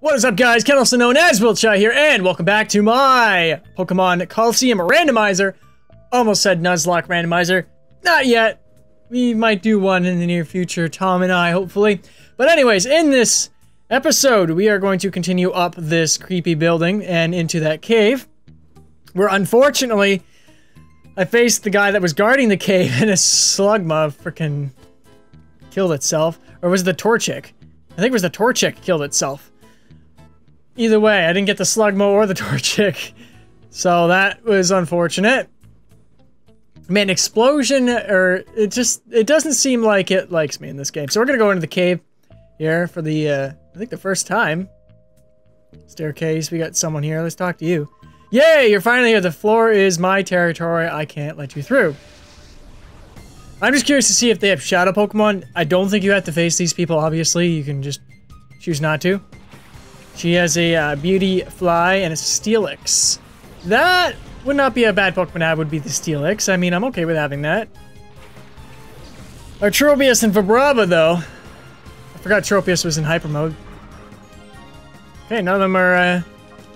What is up guys, Ken also known as Wiltshire here, and welcome back to my Pokemon Colosseum Randomizer. Almost said Nuzlocke Randomizer. Not yet. We might do one in the near future, Tom and I, hopefully. But anyways, in this episode, we are going to continue up this creepy building and into that cave. Where unfortunately, I faced the guy that was guarding the cave and a Slugma freaking killed itself. Or was it the Torchic? I think it was the Torchic killed itself. Either way, I didn't get the Slugma or the Torchic. So that was unfortunate. Man, explosion, or it just, it doesn't seem like it likes me in this game. So we're gonna go into the cave here for the, uh, I think the first time. Staircase, we got someone here. Let's talk to you. Yay, you're finally here. The floor is my territory. I can't let you through. I'm just curious to see if they have shadow Pokemon. I don't think you have to face these people, obviously. You can just choose not to. She has a uh, Beautifly and a Steelix. That would not be a bad Pokemon to have, would be the Steelix. I mean, I'm okay with having that. Our Tropius and Vibrava, though. I forgot Tropius was in Hyper Mode. Okay, none of them are uh,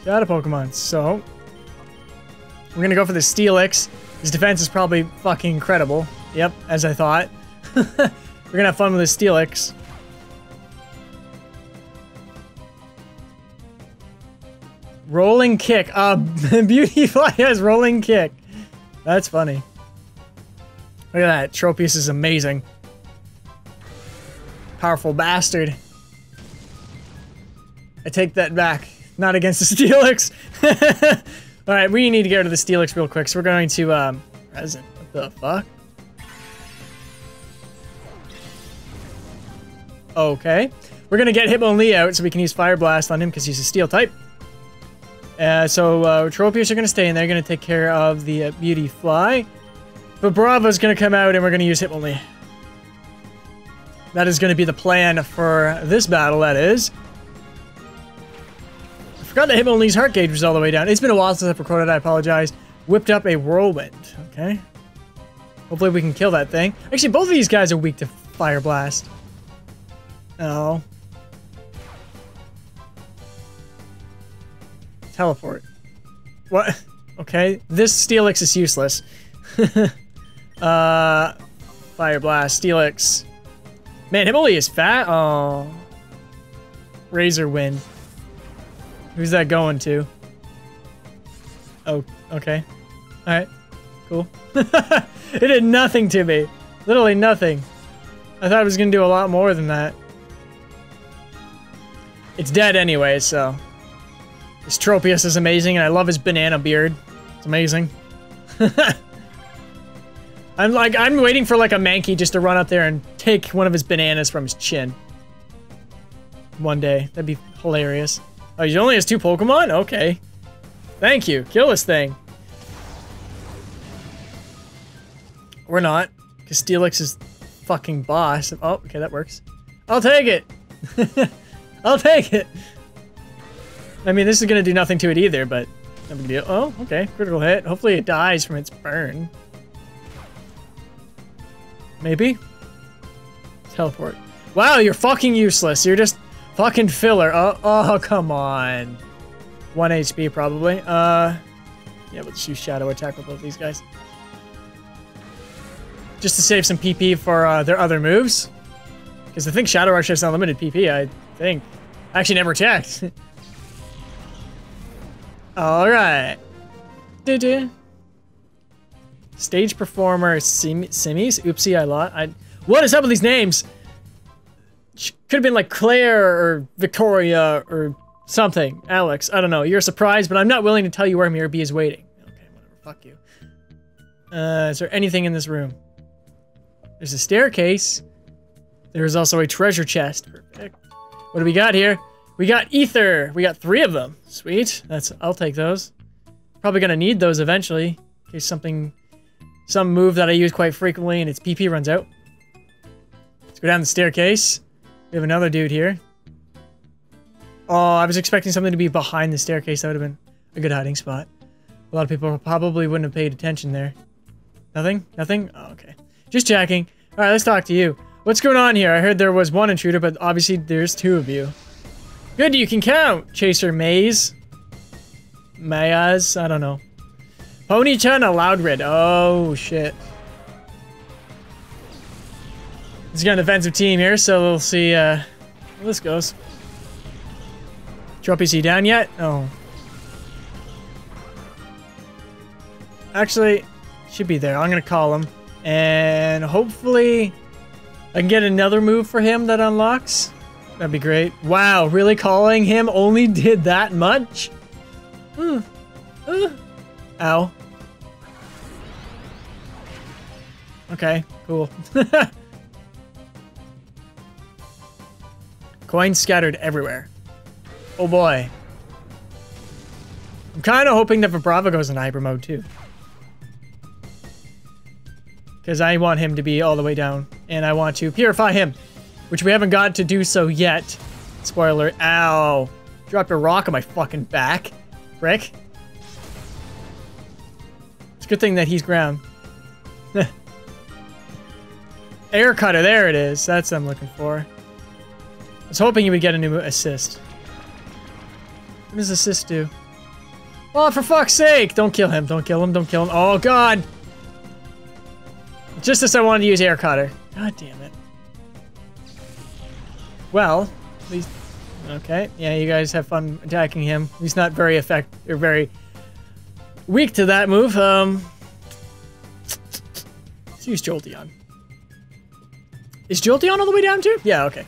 Shadow Pokemon, so... We're gonna go for the Steelix. His defense is probably fucking incredible. Yep, as I thought. We're gonna have fun with the Steelix. Rolling kick. Uh, Beauty Fly has rolling kick. That's funny. Look at that. Tropius is amazing. Powerful bastard. I take that back. Not against the Steelix. Alright, we need to go to the Steelix real quick, so we're going to, um... Present. What the fuck? Okay. We're gonna get Hitmonlee out so we can use Fire Blast on him because he's a Steel type. Uh, so, uh, Tropius are gonna stay in there, They're gonna take care of the uh, Beautifly. But Brava's gonna come out and we're gonna use Hitmonlee. That is gonna be the plan for this battle, that is. I forgot that Hitmonlee's heart gauge was all the way down. It's been a while since I've recorded, I apologize. Whipped up a Whirlwind, okay. Hopefully we can kill that thing. Actually, both of these guys are weak to Fire Blast. Oh. Teleport. What? Okay, this Steelix is useless. uh, Fire Blast, Steelix. Man, Hitmonlee is fat. Oh. Razor Wind. Who's that going to? Oh, okay. Alright. Cool. it did nothing to me. Literally nothing. I thought it was gonna do a lot more than that. It's dead anyway, so... This Tropius is amazing, and I love his banana beard. It's amazing. I'm like, I'm waiting for like a Mankey just to run up there and take one of his bananas from his chin. One day. That'd be hilarious. Oh, he only has two Pokemon? Okay. Thank you. Kill this thing. Or not. Because Steelix is fucking boss. Oh, okay, that works. I'll take it. I'll take it. I mean, this is gonna do nothing to it either, but no big deal. Oh, okay, critical hit. Hopefully it dies from its burn. Maybe? Teleport. Wow, you're fucking useless. You're just fucking filler. Oh, oh, come on. One HP probably. Uh, yeah, let's use Shadow Attack with both these guys. Just to save some PP for uh, their other moves. Because I think Shadow Rush has unlimited PP, I think. I actually never checked. Alright. do do. Stage performer Sim Simmies? Oopsie, I lost. I, what is up with these names? Could have been like Claire or Victoria or something. Alex, I don't know. You're surprised, but I'm not willing to tell you where Miror B. is waiting. Okay, whatever. Fuck you. Uh, is there anything in this room? There's a staircase. There's also a treasure chest. Perfect. What do we got here? We got ether. We got three of them. Sweet. That's. I'll take those. Probably gonna need those eventually, in case something, some move that I use quite frequently and its PP runs out. Let's go down the staircase. We have another dude here. Oh, I was expecting something to be behind the staircase. That would have been a good hiding spot. A lot of people probably wouldn't have paid attention there. Nothing? Nothing? Oh, okay. Just checking. All right, let's talk to you. What's going on here? I heard there was one intruder, but obviously there's two of you. Good, you can count, Chaser Maze. Mayaz, I don't know. Ponyta and a Loudred. Oh, shit. He's got an defensive team here, so we'll see uh, how this goes. Drop PC down yet? Oh. Actually, should be there. I'm gonna call him. And hopefully I can get another move for him that unlocks. That'd be great. Wow, really calling him only did that much? Hmm. Uh. Ow. Okay, cool. Coins scattered everywhere. Oh boy. I'm kind of hoping that Vibrava goes in hyper mode too. Because I want him to be all the way down. And I want to purify him. Which we haven't got to do so yet. Spoiler. Ow. Dropped a rock on my fucking back. Frick. It's a good thing that he's ground. Air cutter, there it is. That's what I'm looking for. I was hoping you would get a new assist. What does assist do? Oh, for fuck's sake! Don't kill him, don't kill him, don't kill him. Oh, God! Just as I wanted to use air cutter. God damn it. Well, at least... Okay, yeah, you guys have fun attacking him. He's not very effective, or very weak to that move. Um, let's use Jolteon. Is Jolteon all the way down too? Yeah, okay.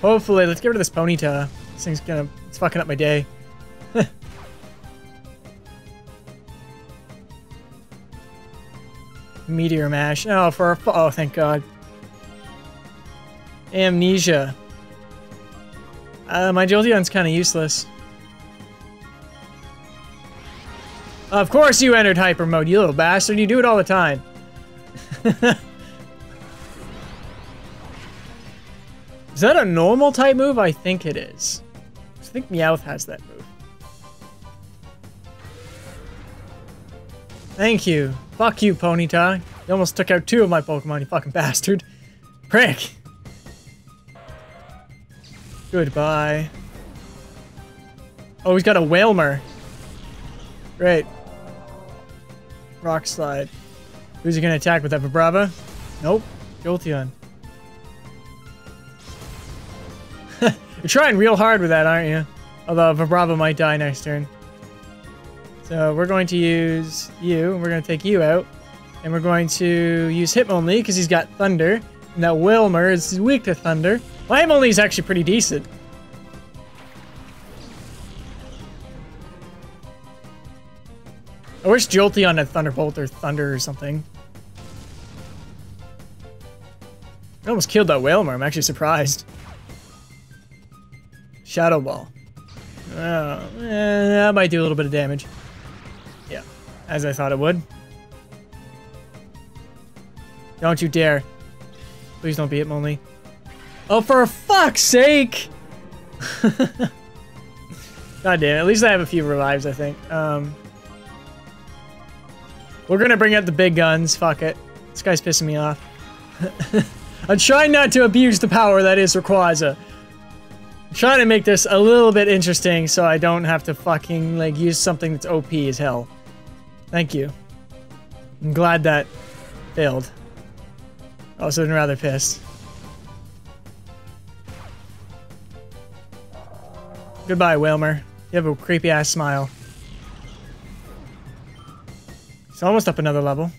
Hopefully, let's get rid of this Ponyta. This thing's gonna, it's fucking up my day. Meteor Mash. Oh, for oh, thank God. Amnesia. Uh, my Jolteon's kind of useless. Of course you entered hyper mode, you little bastard. You do it all the time. is that a normal type move? I think it is. I think Meowth has that move. Thank you. Fuck you, Ponyta. You almost took out two of my Pokemon, you fucking bastard. Prick. Goodbye. Oh, he's got a Wailmer. Great. Rock Slide. Who's he gonna attack with that Vibrava? Nope. Jolteon. You're trying real hard with that, aren't you? Although Vibrava might die next turn. So we're going to use you, and we're going to take you out. And we're going to use Hitmonlee, because he's got Thunder. And that Wailmer is weak to Thunder. Well, only is actually pretty decent. I wish Jolteon had Thunderbolt or Thunder or something. I almost killed that Wailmer. I'm actually surprised. Shadow Ball. Oh, eh, that might do a little bit of damage. Yeah, as I thought it would. Don't you dare. Please don't be Hitmonlee. Oh, for fuck's sake! God damn, at least I have a few revives, I think. Um, we're gonna bring out the big guns. Fuck it. This guy's pissing me off. I'm trying not to abuse the power that is Rayquaza. I'm trying to make this a little bit interesting so I don't have to fucking, like, use something that's OP as hell. Thank you. I'm glad that failed. Also, been rather pissed. Goodbye, Wailmer. You have a creepy-ass smile. It's almost up another level.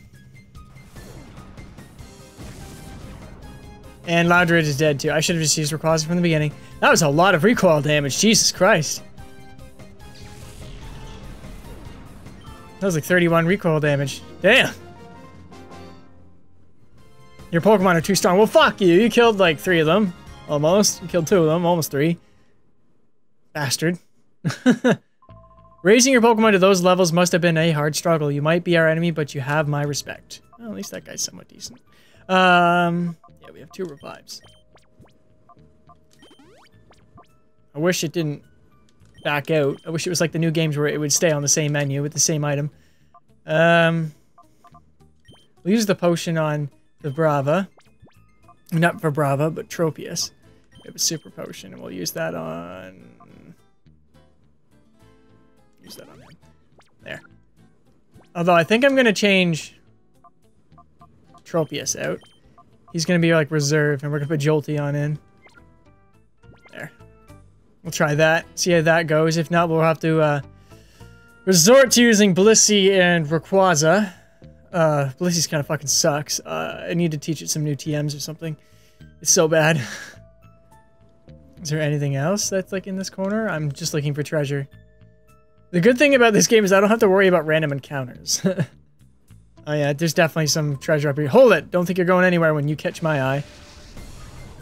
And Loudred is dead too. I should have just used Rayquaza from the beginning. That was a lot of recoil damage. Jesus Christ. That was like 31 recoil damage. Damn. Your Pokemon are too strong. Well, fuck you. You killed like three of them. Almost. You killed two of them. Almost three. Bastard. Raising your Pokemon to those levels must have been a hard struggle. You might be our enemy, but you have my respect. Well, at least that guy's somewhat decent. Um, yeah, we have two revives. I wish it didn't back out. I wish it was like the new games where it would stay on the same menu with the same item. Um, we'll use the potion on the Brava. Not for Brava, but Tropius. We have a super potion, and we'll use that on... Use that on him. There. Although I think I'm going to change Tropius out. He's to be like reserve, and we're to put Jolty on in. There. We'll try that, see how that goes. If not, we'll have to uh, resort to using Blissey and Rayquaza. Uh, Blissey's kind of fucking sucks. Uh, I need to teach it some new TMs or something. It's so bad. Is there anything else that's like in this corner? I'm just looking for treasure. The good thing about this game is I don't have to worry about random encounters. oh yeah, there's definitely some treasure up here. Hold it! Don't think you're going anywhere when you catch my eye.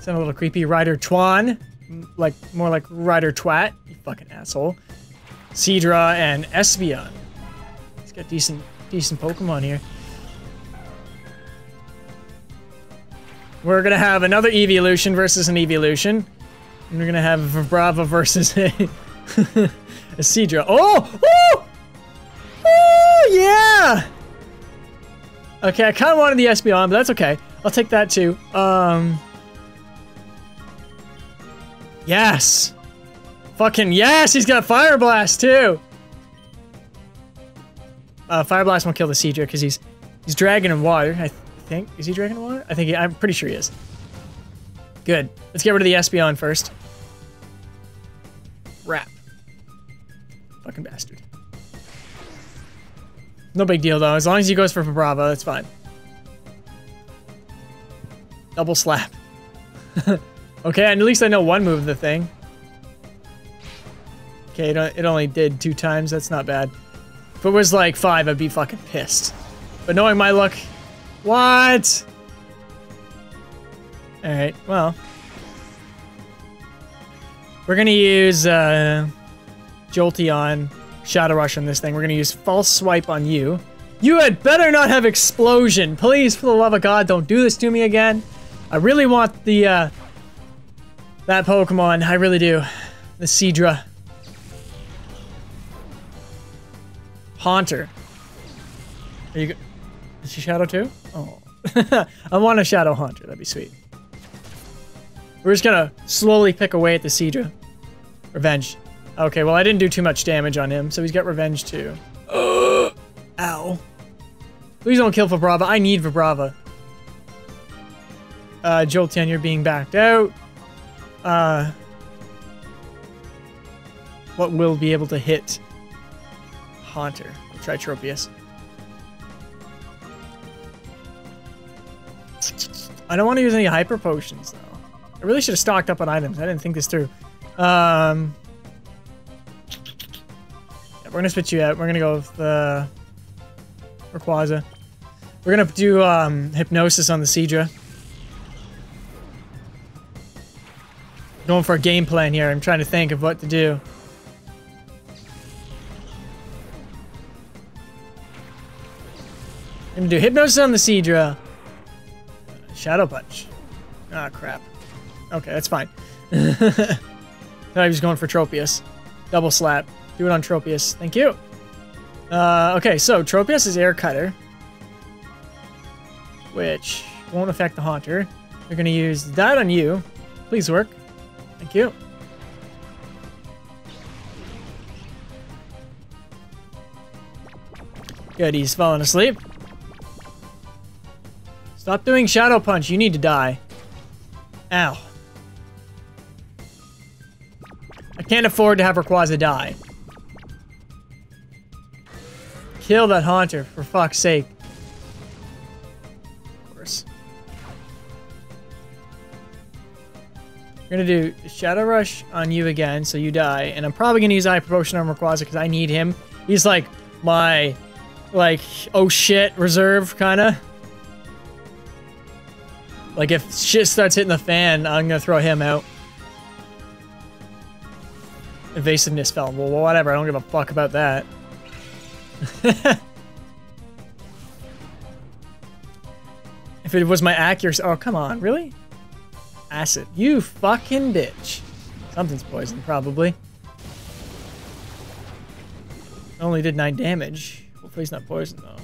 Sound a little creepy. Rider Twan. Like, more like Rider Twat. You fucking asshole. Seadra and Espeon. He's got decent, decent Pokemon here. We're gonna have another evolution versus an evolution. And we're gonna have Brava versus a, a Seadra. Oh! Oh! Oh, yeah! Okay, I kind of wanted the Espeon, but that's okay. I'll take that too. Um... Yes! Fucking yes! He's got Fire Blast too! Uh, Fire Blast won't kill the Seadra because he's he's Dragon in water. I th think. Is he Dragon in water? I think he, I'm pretty sure he is. Good. Let's get rid of the Espeon first. Wrap. Fucking bastard. No big deal though. As long as he goes for Bravo, that's fine. Double slap. okay, and at least I know one move of the thing. Okay, it, it only did two times. That's not bad. If it was like five, I'd be fucking pissed. But knowing my luck... What? Alright, well. We're gonna use uh, Jolteon Shadow Rush on this thing. We're gonna use False Swipe on you. You had better not have Explosion. Please, for the love of God, don't do this to me again. I really want the, uh, that Pokemon. I really do. The Seadra. Haunter. Are you Is she Shadow too? Oh. I want a Shadow Haunter. That'd be sweet. We're just gonna slowly pick away at the Seadra. Revenge. Okay, well I didn't do too much damage on him, so he's got revenge too. Ow. Please don't kill Vibrava. I need Vibrava. Uh, Jolteon, you're being backed out. Uh, what will be able to hit Haunter? We'll try Tropius. I don't want to use any Hyper Potions, though. I really should have stocked up on items. I didn't think this through. Um, we're gonna switch you out. We're gonna go with the uh, Rayquaza. We're gonna do um, Hypnosis on the Seadra. Going for a game plan here. I'm trying to think of what to do. I'm gonna do Hypnosis on the Seadra. Shadow Punch. Ah, crap. Okay, that's fine. I was going for Tropius. Double slap. Do it on Tropius. Thank you. Uh, okay, so Tropius is Air Cutter. Which won't affect the Haunter. We're going to use that on you. Please work. Thank you. Good, he's falling asleep. Stop doing Shadow Punch. You need to die. Ow. I can't afford to have Rayquaza die. Kill that Haunter, for fuck's sake. Of course. We're gonna do Shadow Rush on you again, so you die. And I'm probably gonna use Eye Promotion on Rayquaza because I need him. He's like my, like, oh shit reserve, kinda. Like, if shit starts hitting the fan, I'm gonna throw him out. Evasiveness fell. Well, whatever. I don't give a fuck about that. if it was my accuracy... Oh, come on. Really? Acid. You fucking bitch. Something's poisoned, probably. Only did 9 damage. Hopefully he's not poisoned, though.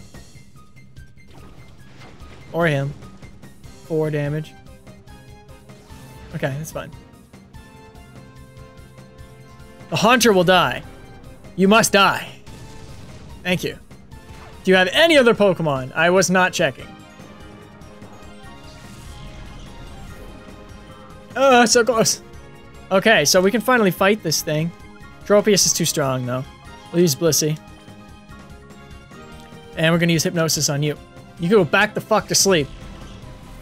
Or him. 4 damage. Okay, that's fine. The Haunter will die. You must die. Thank you. Do you have any other Pokemon? I was not checking. Oh, so close. Okay, so we can finally fight this thing. Tropius is too strong, though. We'll use Blissey. And we're gonna use Hypnosis on you. You go back the fuck to sleep.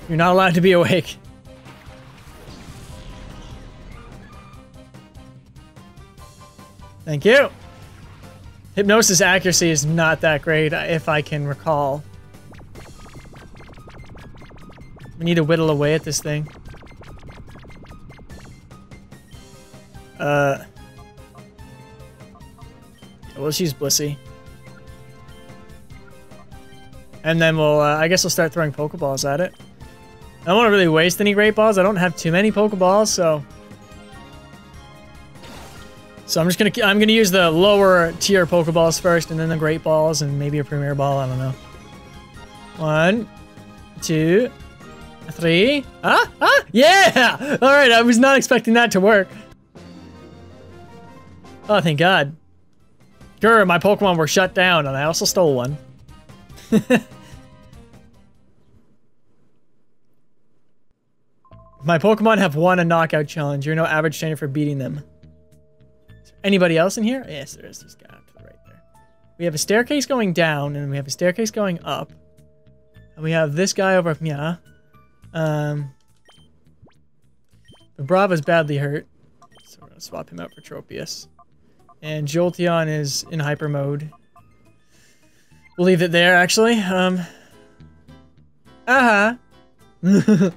You're not allowed to be awake. Thank you. Hypnosis accuracy is not that great, if I can recall. We need to whittle away at this thing. Uh, let's use Blissey. And then we'll, uh, I guess we'll start throwing Pokeballs at it. I don't want to really waste any Great Balls. I don't have too many Pokeballs, so... So I'm just gonna, I'm gonna use the lower tier Pokeballs first, and then the Great Balls, and maybe a Premier Ball, I don't know. One, two, three. Ah, ah, yeah! Alright, I was not expecting that to work. Oh, thank God. Grr, my Pokemon were shut down, and I also stole one. my Pokemon have won a knockout challenge. You're no average trainer for beating them. Anybody else in here? Yes, there is. this guy to the right there. We have a staircase going down, and we have a staircase going up. And we have this guy over here. Um, the Brava's badly hurt. So we're to swap him out for Tropius. And Jolteon is in hyper mode. We'll leave it there, actually. Um. Uh-huh. that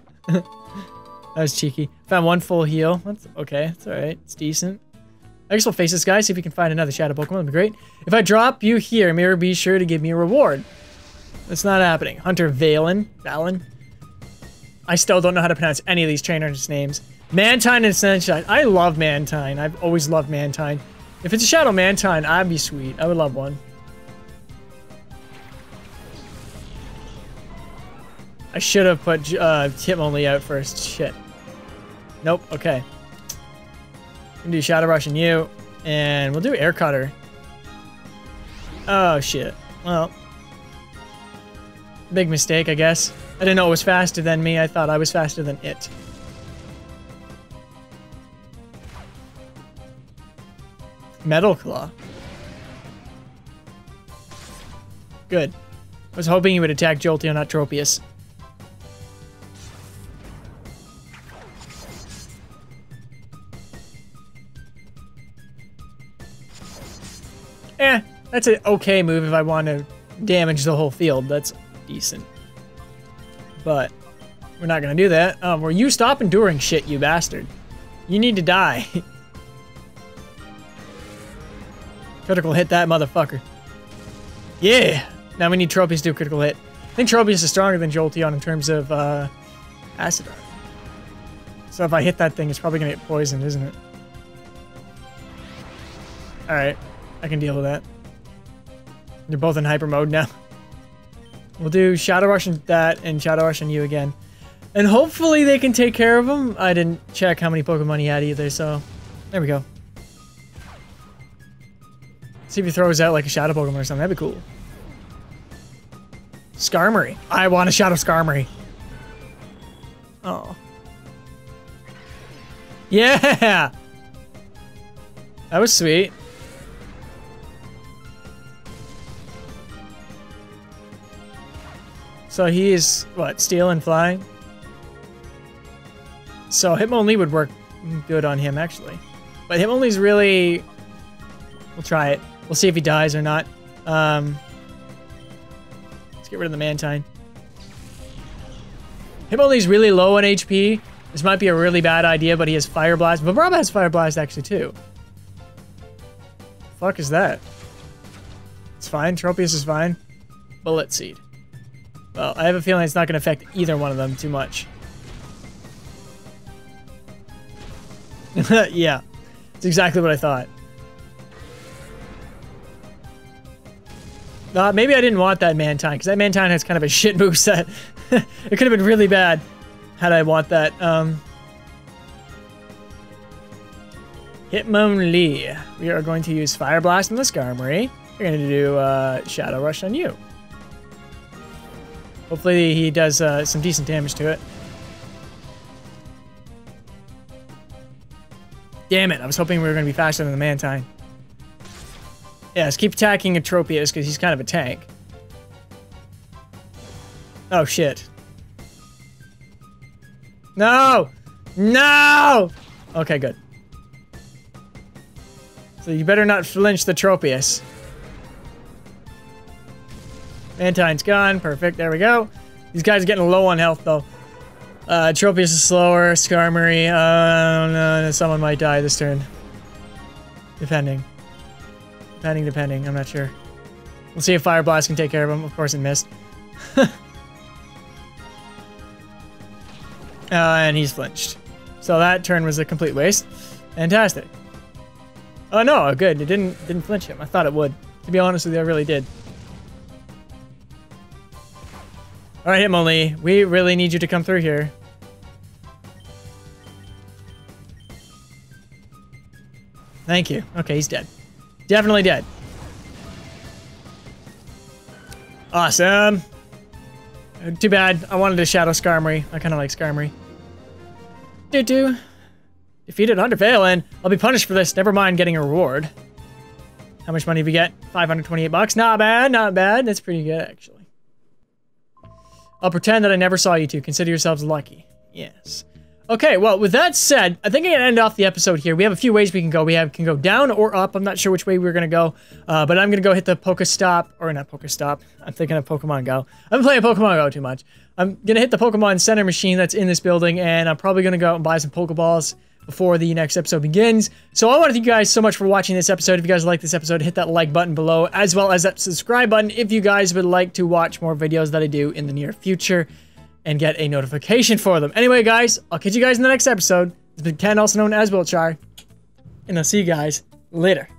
was cheeky. Found one full heal. That's okay. It's alright. It's decent. I guess we'll face this guy, see if we can find another Shadow Pokemon. That'd be great. If I drop you here, Mirror, be sure to give me a reward. That's not happening. Hunter Valen. Valen? I still don't know how to pronounce any of these trainers' names. Mantine and Sunshine. I love Mantine. I've always loved Mantine. If it's a Shadow Mantine, I'd be sweet. I would love one. I should have put uh, out first. Shit. Nope. Okay. Do Shadow Rush and you. And we'll do Air Cutter. Oh, shit. Well. Big mistake, I guess. I didn't know it was faster than me. I thought I was faster than it. Metal Claw. Good. I was hoping he would attack Jolteon, not Tropius. That's an okay move if I want to damage the whole field. That's decent. But we're not going to do that. Um, you stop enduring shit, you bastard? You need to die. critical hit that motherfucker. Yeah! Now we need Tropius to do a critical hit. I think Tropius is stronger than Jolteon in terms of uh, Acid So if I hit that thing, it's probably going to get poisoned, isn't it? Alright. I can deal with that. They're both in hyper mode now. We'll do Shadow Rush and that, and Shadow Rush and you again. And hopefully they can take care of him. I didn't check how many Pokemon he had either, so... There we go. See if he throws out like a Shadow Pokemon or something. That'd be cool. Skarmory. I want a Shadow Skarmory. Oh. Yeah! That was sweet. So he is, what, steel and fly? So Hitmonlee would work good on him, actually. But Hitmonlee's really... We'll try it. We'll see if he dies or not. Um, let's get rid of the Mantine. Hitmonlee's really low on HP. This might be a really bad idea, but he has Fire Blast. Vibrava has Fire Blast, actually, too. fuck is that? It's fine. Tropius is fine. Bullet Seed. Well, I have a feeling it's not going to affect either one of them too much. yeah, it's exactly what I thought. Uh, maybe I didn't want that Mantine, because that Mantine has kind of a shit move set. it could have been really bad had I want that. Um, Hitmonlee. We are going to use Fire Blast on the Skarmory. We're going to do uh, Shadow Rush on you. Hopefully he does uh, some decent damage to it. Damn it, I was hoping we were going to be faster than the Mantine. Yes, keep attacking Atropius because he's kind of a tank. Oh, shit. No! No! Okay, good. So you better not flinch the Tropius. Mantine's gone. Perfect. There we go. These guys are getting low on health, though. Uh, Tropius is slower. Skarmory. Uh, no, someone might die this turn. Depending. Depending, depending. I'm not sure. We'll see if Fire Blast can take care of him. Of course it missed. uh, and he's flinched. So that turn was a complete waste. Fantastic. Oh no, good. It didn't didn't flinch him. I thought it would. To be honest with you, I really did. Alright, Hitmonlee. We really need you to come through here. Thank you. Okay, he's dead. Definitely dead. Awesome. Uh, too bad. I wanted to Shadow Skarmory. I kind of like Skarmory. Do-do. Defeated Underveil, and I'll be punished for this. Never mind getting a reward. How much money do we get? 528 bucks. Not bad, not bad. That's pretty good, actually. I'll pretend that I never saw you two. Consider yourselves lucky. Yes. Okay, well, with that said, I think I can end off the episode here. We have a few ways we can go. We have can go down or up. I'm not sure which way we're going to go, uh, but I'm going to go hit the Pokestop, or not Pokestop. I'm thinking of Pokemon Go. I'm playing Pokemon Go too much. I'm going to hit the Pokemon Center machine that's in this building, and I'm probably going to go out and buy some Pokeballs before the next episode begins. So I want to thank you guys so much for watching this episode. If you guys like this episode, hit that like button below, as well as that subscribe button if you guys would like to watch more videos that I do in the near future and get a notification for them. Anyway, guys, I'll catch you guys in the next episode. It's been Ken, also known as Wiltshire, and I'll see you guys later.